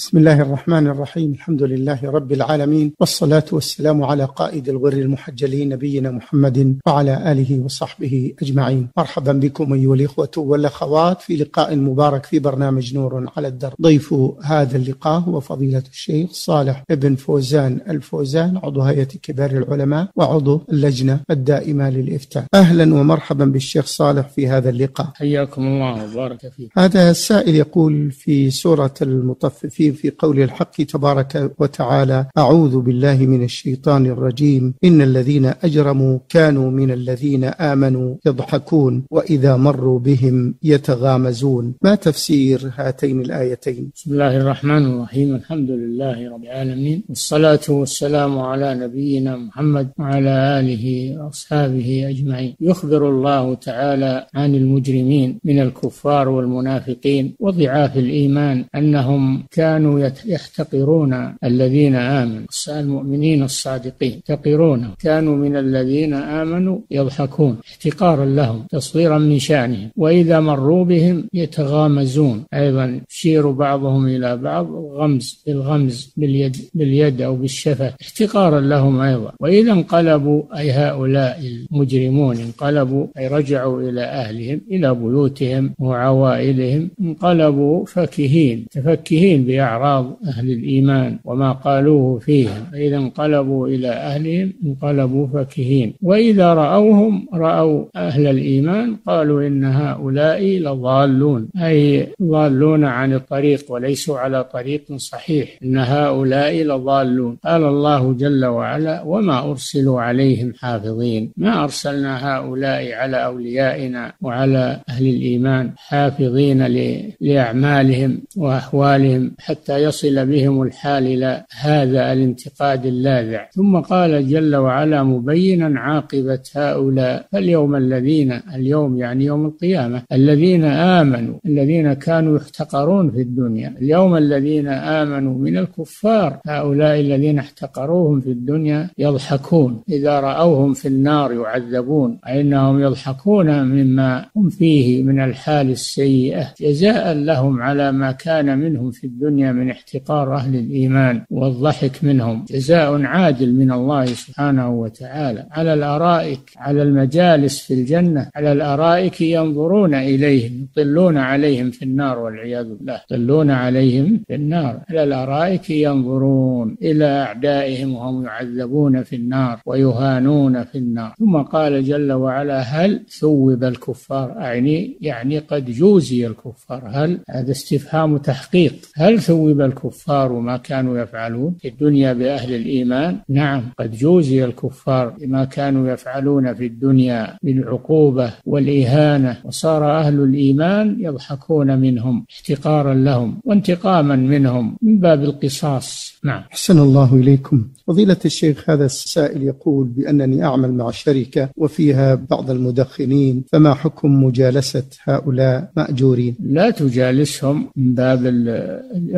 بسم الله الرحمن الرحيم. الحمد لله رب العالمين والصلاة والسلام على قائد الغر المحجلين نبينا محمد وعلى آله وصحبه أجمعين. مرحبا بكم أيها الإخوة والأخوات في لقاء مبارك في برنامج نور على الدرب. ضيف هذا اللقاء هو فضيلة الشيخ صالح بن فوزان الفوزان عضو هيئة كبار العلماء وعضو اللجنة الدائمة للإفتاء. أهلا ومرحبا بالشيخ صالح في هذا اللقاء. حياكم الله وبارك فيك. هذا السائل يقول في سورة المطففين في قول الحق تبارك وتعالى أعوذ بالله من الشيطان الرجيم. إن الذين أجرموا كانوا من الذين آمنوا يضحكون وإذا مروا بهم يتغامزون. ما تفسير هاتين الآيتين؟ بسم الله الرحمن الرحيم. الحمد لله رب العالمين. والصلاة والسلام على نبينا محمد وعلى آله وأصحابه أجمعين. يخبر الله تعالى عن المجرمين من الكفار والمنافقين وضعاف الإيمان أنهم كانوا كانوا يحتقرون الذين آمنوا. المؤمنين الصادقين يحتقرون. كانوا من الذين آمنوا يضحكون. احتقارا لهم تصغيرا من شأنهم. وإذا مروا بهم يتغامزون. أيضا يشير بعضهم إلى بعض غمز بالغمز باليد باليد أو بالشفة. احتقارا لهم أيضا. وإذا انقلبوا أي هؤلاء المجرمون انقلبوا أي رجعوا إلى أهلهم إلى بيوتهم وعوائلهم انقلبوا فكهين متفكهين بأعمالهم أعراض أهل الإيمان وما قالوه فيهم فإذا انقلبوا إلى أهلهم انقلبوا فكهين. وإذا رأوهم رأوا أهل الإيمان قالوا إن هؤلاء لضالون أي ضالون عن الطريق وليسوا على طريق صحيح. إن هؤلاء لضالون. قال الله جل وعلا وما أرسلوا عليهم حافظين. ما أرسلنا هؤلاء على أوليائنا وعلى أهل الإيمان حافظين لأعمالهم وأحوالهم حتى يصل بهم الحال إلى هذا الانتقاد اللاذع. ثم قال جل وعلا مبينا عاقبة هؤلاء فاليوم الذين اليوم يعني يوم القيامة الذين آمنوا الذين كانوا يحتقرون في الدنيا اليوم الذين آمنوا من الكفار هؤلاء الذين احتقروهم في الدنيا يضحكون. إذا رأوهم في النار يعذبون فإنهم يضحكون مما هم فيه من الحال السيئة. جزاء لهم على ما كان منهم في الدنيا. الدنيا من احتقار أهل الإيمان والضحك منهم. جزاء عادل من الله سبحانه وتعالى. على الأرائك على المجالس في الجنة على الأرائك ينظرون إليهم يطلون عليهم في النار والعياذ بالله. يطلون عليهم في النار. على الأرائك ينظرون إلى أعدائهم وهم يعذبون في النار ويهانون في النار. ثم قال جل وعلا هل ثوب الكفار أعني يعني قد جوزي الكفار. هل؟ هذا استفهام تحقيق. هل ثوب الكفار ما كانوا يفعلون في الدنيا بأهل الإيمان. نعم قد جوزي الكفار بما كانوا يفعلون في الدنيا بالعقوبة والإهانة وصار أهل الإيمان يضحكون منهم احتقارا لهم وانتقاما منهم من باب القصاص. نعم. أحسن الله إليكم. فضيلة الشيخ هذا السائل يقول بأنني أعمل مع شركة وفيها بعض المدخنين فما حكم مجالسة هؤلاء مأجورين؟ لا تجالسهم من باب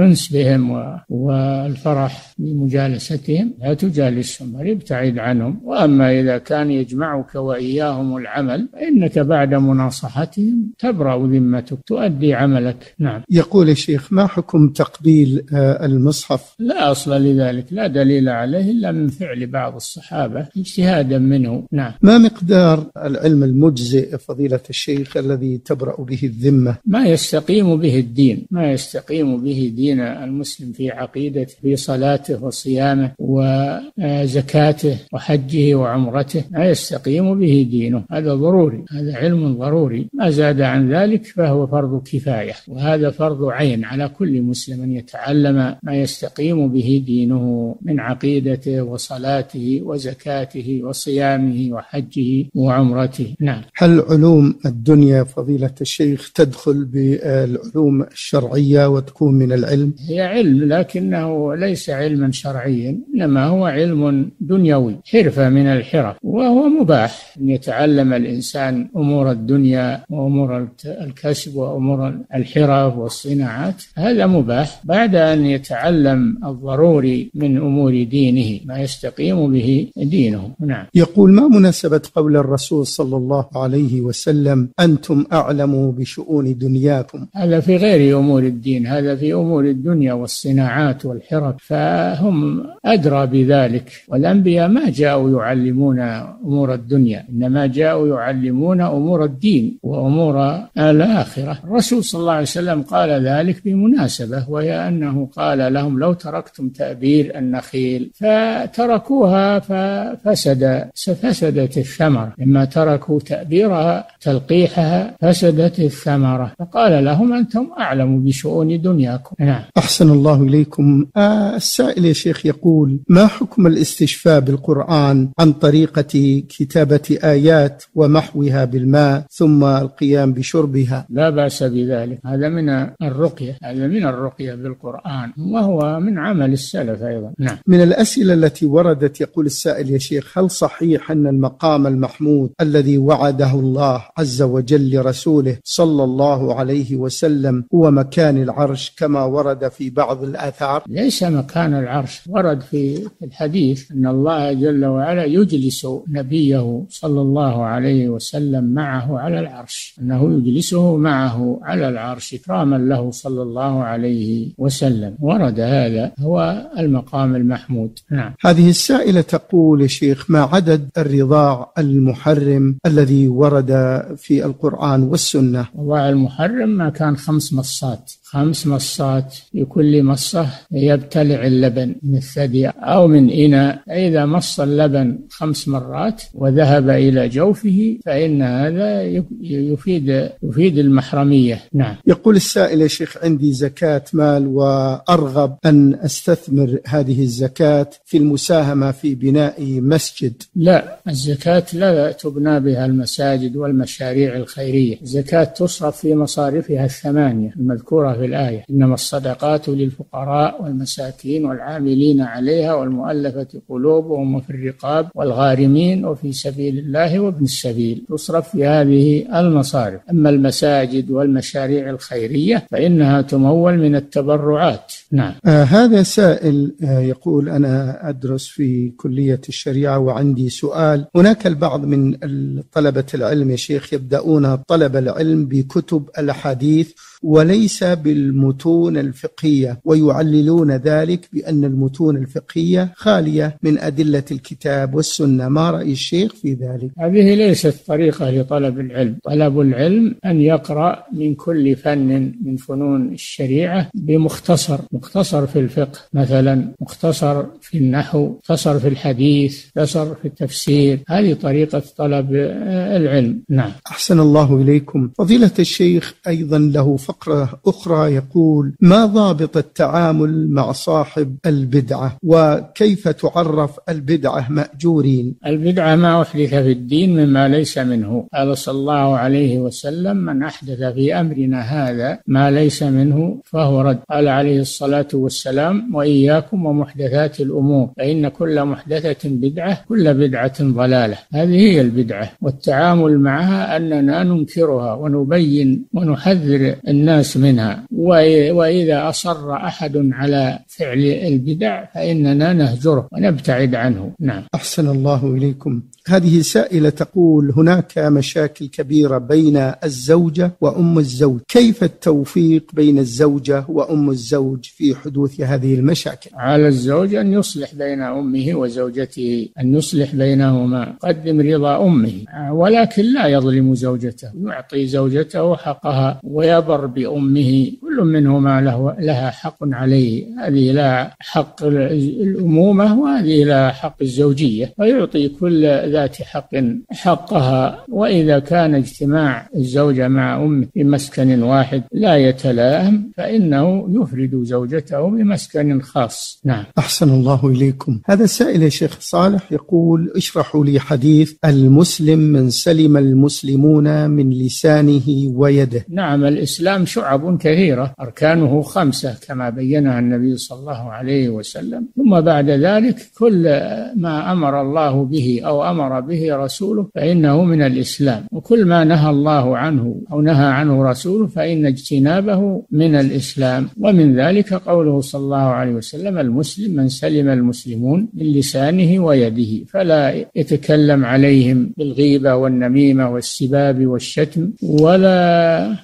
الأنس بهم والفرح بمجالستهم لا تجالسهم بل ابتعد عنهم. وأما إذا كان يجمعك وإياهم العمل فإنك بعد مناصحتهم تبرأ ذمتك تؤدي عملك. نعم. يقول الشيخ ما حكم تقبيل آه، المصحف؟ لا أصل لذلك لا دليل عليه إلا من فعل بعض الصحابة اجتهادا منه. نعم. ما مقدار العلم المجزئ فضيلة الشيخ الذي تبرأ به الذمة؟ ما يستقيم به الدين ما يستقيم به دين المسلم في عقيدته في صلاته وصيامه وزكاته وحجه وعمرته ما يستقيم به دينه. هذا ضروري هذا علم ضروري. ما زاد عن ذلك فهو فرض كفاية وهذا فرض عين على كل مسلم أن يتعلم ما يستقيم به دينه من عقيدته وصلاته وزكاته وصيامه وحجه وعمرته. نعم. هل علوم الدنيا فضيلة الشيخ تدخل بالعلوم الشرعية وتكون من العلم؟ علم هي علم لكنه ليس علما شرعيا إنما هو علم دنيوي حرفة من الحرف وهو مباح. أن يتعلم الإنسان أمور الدنيا وأمور الكسب وأمور الحرف والصناعات هذا مباح. بعد أن يتعلم الضروري من أمور دينه ما يستقيم به دينه. نعم. يقول ما مناسبة قول الرسول صلى الله عليه وسلم أنتم أعلم بشؤون دنياكم هذا في غير أمور الدين هذا في أمور الدنيا والصناعات والحرف فهم أدرى بذلك. والأنبياء ما جاءوا يعلمون أمور الدنيا إنما جاءوا يعلمون أمور الدين وأمور الآخرة. الرسول صلى الله عليه وسلم قال ذلك بمناسبة وهي أنه قال لهم لو تركتم تأبير النخيل فتركوها ففسد فسدت الثمرة. لما تركوا تأبيرها تلقيحها فسدت الثمرة. فقال لهم أنتم أعلم بشؤون دنياكم. نعم. أحسن الله إليكم. آه السائل يا شيخ يقول ما حكم الاستشفاء بالقرآن عن طريقة كتابة آيات ومحوها بالماء ثم القيام بشربها؟ لا بأس بذلك. هذا من الرقية هذا من الرقية بالقرآن وهو من عمل السلف أيضا. نعم. من الأسئلة التي وردت يقول السائل يا شيخ هل صحيح أن المقام المحمود الذي وعده الله عز وجل لرسوله صلى الله عليه وسلم هو مكان العرش كما ورد في بعض الآثار. ليس مكان العرش. ورد في الحديث أن الله جل وعلا يجلس نبيه صلى الله عليه وسلم معه على العرش. أنه يجلسه معه على العرش إكراما له صلى الله عليه وسلم. ورد هذا هو المقام المحمود. نعم. هذه السائلة تقول يا شيخ ما عدد الرضاع المحرم الذي ورد في القرآن والسنة؟ الرضاع المحرم ما كان خمس مصات. خمس مصات في كل مصة يبتلع اللبن من الثدي أو من إناء. إذا مص اللبن خمس مرات وذهب إلى جوفه فإن هذا يفيد يفيد المحرمية. نعم. يقول السائل يا شيخ عندي زكاة مال وأرغب أن أستثمر هذه الزكاة في المساهمة في بناء مسجد. لا الزكاة لا تبنى بها المساجد والمشاريع الخيرية. الزكاة تصرف في مصارفها الثمانية المذكورة في الآية. إنما الصدقات للفقراء والمساكين والعاملين عليها والمؤلفة قلوبهم وفي الرقاب والغارمين وفي سبيل الله وابن السبيل. تصرف في هذه المصارف. أما المساجد والمشاريع الخيرية فإنها تمول من التبرعات. نعم. آه هذا سائل آه يقول أنا أدرس في كلية الشريعة وعندي سؤال. هناك البعض من طلبة العلم يا شيخ يبدأون طلب العلم بكتب الأحاديث وليس بالمتون الفقهية ويعللون ذلك بأن المتون الفقهية خالية من أدلة الكتاب والسنة. ما رأي الشيخ في ذلك؟ هذه ليست طريقة لطلب العلم. طلب العلم أن يقرأ من كل فن من فنون الشريعة بمختصر مختصر في الفقه. مثلا مختصر في النحو مختصر في الحديث مختصر في التفسير. هذه طريقة طلب العلم. نعم. أحسن الله إليكم. فضيلة الشيخ أيضا له فقرة أخرى يقول ما ضابط التعامل مع صاحب البدعة؟ وكيف تعرف البدعة مأجورين؟ البدعة ما أحدث في الدين مما ليس منه. قال صلى الله عليه وسلم من أحدث في أمرنا هذا ما ليس منه فهو رد. قال عليه الصلاة والسلام وإياكم ومحدثات الأمور فإن كل محدثة بدعة كل بدعة ضلالة. هذه هي البدعة والتعامل معها أننا ننكرها ونبين ونحذر منها. وإذا أصر أحد على فعل البدع فإننا نهجره ونبتعد عنه. نعم. أحسن الله إليكم. هذه سائلة تقول هناك مشاكل كبيرة بين الزوجة وأم الزوج. كيف التوفيق بين الزوجة وأم الزوج في حدوث هذه المشاكل؟ على الزوج أن يصلح بين أمه وزوجته أن يصلح بينهما. قدم رضا أمه ولكن لا يظلم زوجته. يعطي زوجته حقها ويبر بأمه. كل منهما له لها حق عليه. هذه لها حق الأمومة وهذه لها حق الزوجية. فيعطي كل ذات حق حقها وإذا كان اجتماع الزوجة مع أمه في مسكن واحد لا يتلائم فإنه يفرد زوجته بمسكن خاص. نعم. أحسن الله إليكم. هذا السائل يا شيخ صالح يقول اشرحوا لي حديث المسلم من سلم المسلمون من لسانه ويده. نعم الإسلام شعب كثيرة كثيرة أركانه خمسة كما بينها النبي صلى الله عليه وسلم. ثم بعد ذلك كل ما أمر الله به أو أمر به رسوله فإنه من الإسلام. وكل ما نهى الله عنه أو نهى عنه رسوله فإن اجتنابه من الإسلام. ومن ذلك قوله صلى الله عليه وسلم المسلم من سلم المسلمون من لسانه ويده فلا يتكلم عليهم بالغيبة والنميمة والسباب والشتم ولا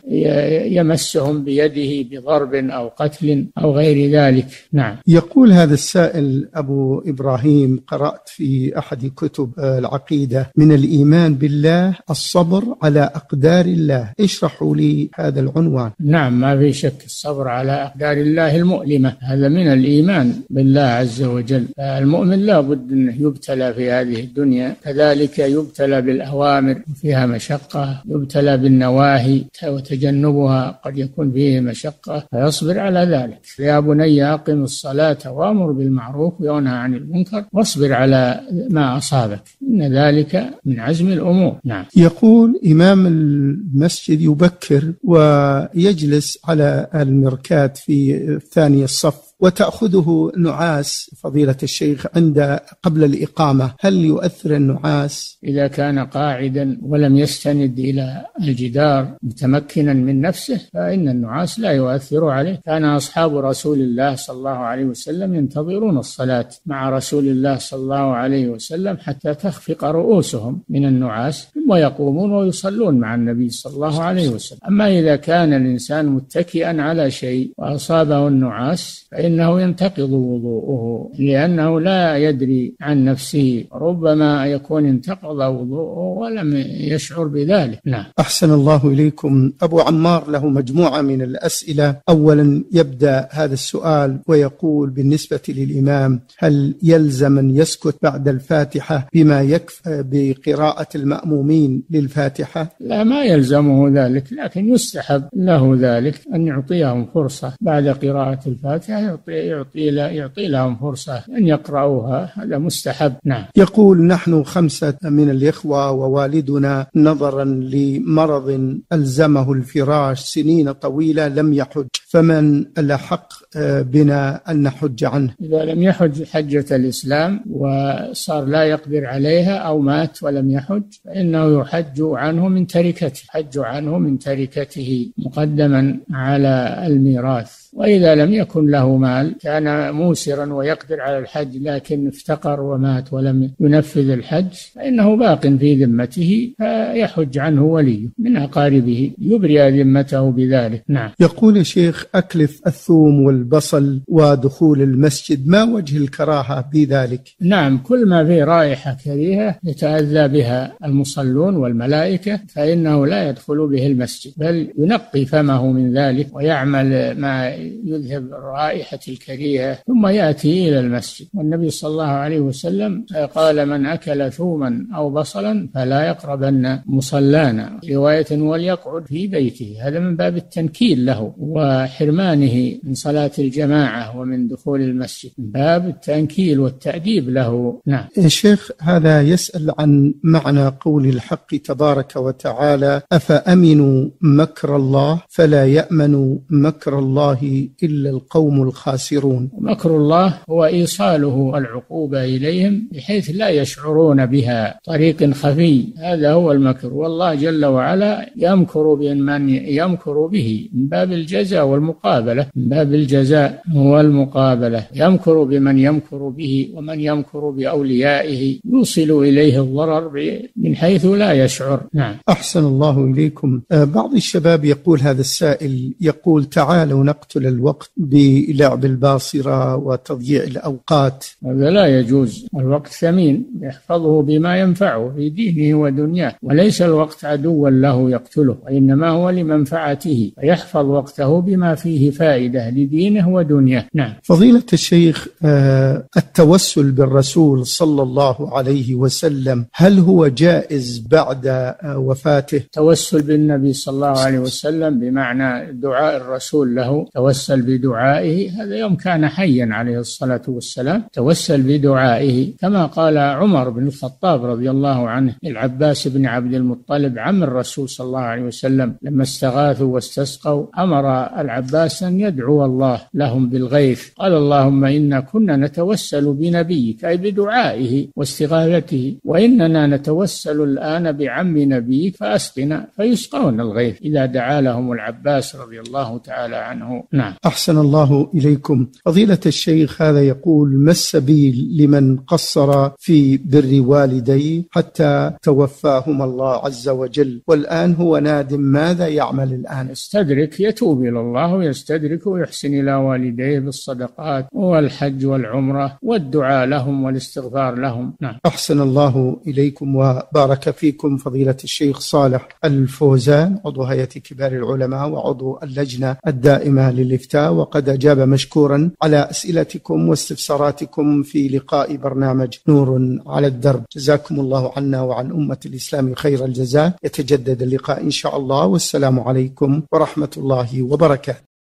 يمسهم بيده بضرب أو قتل أو غير ذلك. نعم. يقول هذا السائل أبو إبراهيم قرأت في أحد كتب العقيدة من الإيمان بالله الصبر على أقدار الله. اشرحوا لي هذا العنوان. نعم ما في شك الصبر على أقدار الله المؤلمة. هذا من الإيمان بالله عز وجل. المؤمن لا بد أنه يبتلى في هذه الدنيا. كذلك يبتلى بالأوامر فيها مشقة يبتلى بالنواهي وتجنبها قد يكون فيه مشقة فيصبر على ذلك. يا بني أقم الصلاة وأمر بالمعروف وينهى عن المنكر واصبر على ما أصابك. إن ذلك من عزم الأمور. نعم. يقول إمام المسجد يبكر ويجلس على المركات في ثاني الصف. وتأخذه نعاس فضيلة الشيخ عند قبل الإقامة. هل يؤثر النعاس؟ إذا كان قاعدا ولم يستند إلى الجدار متمكنا من نفسه فإن النعاس لا يؤثر عليه. كان أصحاب رسول الله صلى الله عليه وسلم ينتظرون الصلاة مع رسول الله صلى الله عليه وسلم حتى تخفق رؤوسهم من النعاس ثم يقومون ويصلون مع النبي صلى الله عليه وسلم. أما إذا كان الإنسان متكئا على شيء وأصابه النعاس فإن فإنه ينتقض وضوءه لأنه لا يدري عن نفسه. ربما يكون انتقض وضوءه ولم يشعر بذلك. نعم. أحسن الله إليكم. أبو عمار له مجموعة من الأسئلة. أولا يبدأ هذا السؤال ويقول بالنسبة للإمام هل يلزم أن يسكت بعد الفاتحة بما يكفى بقراءة المأمومين للفاتحة؟ لا ما يلزمه ذلك لكن يستحب له ذلك أن يعطيهم فرصة بعد قراءة الفاتحة. يعطي يعطي لهم فرصة أن يقرأوها. هذا مستحب. نعم. يقول نحن خمسة من الإخوة ووالدنا نظرا لمرض ألزمه الفراش سنين طويلة لم يحج فمن الأحق آه، بنا أن نحج عنه؟ إذا لم يحج حجة الإسلام وصار لا يقدر عليها أو مات ولم يحج فإنه يحج عنه من تركته حج عنه من تركته مقدما على الميراث. وإذا لم يكن له مال كان موسرا ويقدر على الحج لكن افتقر ومات ولم ينفذ الحج فإنه باق في ذمته فيحج عنه وليه من أقاربه. يبرئ ذمته بذلك. نعم. يقول الشيخ أكلف الثوم والبصل ودخول المسجد ما وجه الكراهة بذلك نعم كل ما فيه رائحة كريهة يتأذى بها المصلون والملائكة فإنه لا يدخل به المسجد بل ينقي فمه من ذلك ويعمل ما يذهب رائحة الكريهة ثم يأتي إلى المسجد. والنبي صلى الله عليه وسلم قال من أكل ثوما أو بصلا فلا يقربن مصلانا. رواية وليقعد في بيته. هذا من باب التنكيل له وحرمانه من صلاة الجماعة ومن دخول المسجد. باب التنكيل والتأديب له. نعم. شيخ هذا يسأل عن معنى قول الحق تبارك وتعالى أفأمنوا مكر الله فلا يأمن مكر الله إلا القوم الخاسرون. مكر الله هو إيصاله العقوبة إليهم بحيث لا يشعرون بها طريق خفي. هذا هو المكر. والله جل وعلا يمكر بمن يمكر به من باب الجزاء والمقابلة. من باب الجزاء والمقابلة يمكر بمن يمكر به ومن يمكر بأوليائه. يوصل إليه الضرر من حيث لا يشعر. نعم. أحسن الله إليكم. آه، بعض الشباب يقول هذا السائل يقول تعالوا نقتل الوقت بلعب الباصرة وتضييع الأوقات. هذا لا يجوز. الوقت ثمين يحفظه بما ينفعه في دينه ودنياه وليس الوقت عدوا له يقتله وإنما هو لمنفعته فيحفظ وقته بما فيه فائدة لدينه ودنياه. نعم. فضيلة الشيخ آه، التوسل بالرسول صلى الله عليه وسلم هل هو جائز بعد آه، وفاته؟ توسل بالنبي صلى الله عليه وسلم بمعنى دعاء الرسول له توسل بدعائه هذا يوم كان حيا عليه الصلاة والسلام. توسل بدعائه كما قال عمر بن الخطاب رضي الله عنه العباس بن عبد المطلب عم الرسول صلى الله عليه وسلم لما استغاثوا واستسقوا أمر العباس أن يدعو الله لهم بالغيث. قال اللهم إنا كنا نتوسل بنبيك أي بدعائه واستغاثته وإننا نتوسل الآن بعم نبيك فأسقنا فيسقون الغيث. إذا دعا لهم العباس رضي الله تعالى عنه. نعم. أحسن الله إليكم. فضيلة الشيخ هذا يقول ما السبيل لمن قصر في بر والديه حتى توفاهما الله عز وجل؟ والآن هو نادم ماذا يعمل الآن؟ يستدرك يتوب إلى الله ويستدرك ويحسن إلى والديه بالصدقات والحج والعمرة والدعاء لهم والاستغفار لهم. نعم. أحسن الله إليكم وبارك فيكم فضيلة الشيخ صالح الفوزان عضو هيئة كبار العلماء وعضو اللجنة الدائمة للإفتاء وقد أجاب مشكورا على أسئلتكم واستفساراتكم في لقاء برنامج نور على الدرب. جزاكم الله عنا وعن أمة الإسلام خير الجزاء. يتجدد اللقاء إن شاء الله. والسلام عليكم ورحمة الله وبركاته.